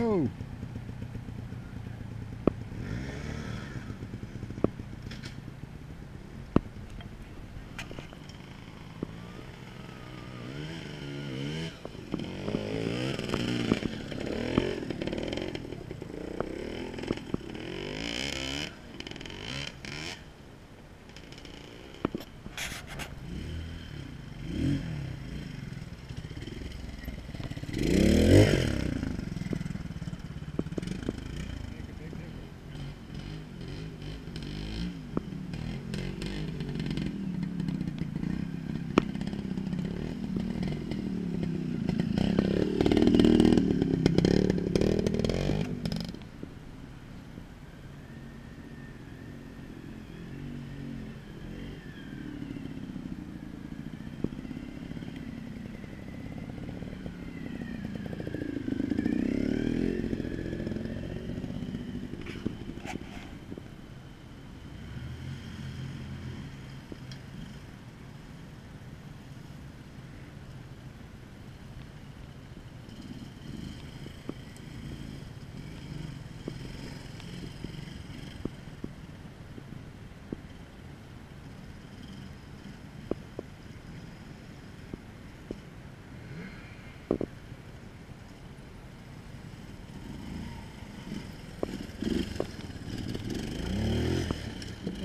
Oh.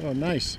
Oh, nice.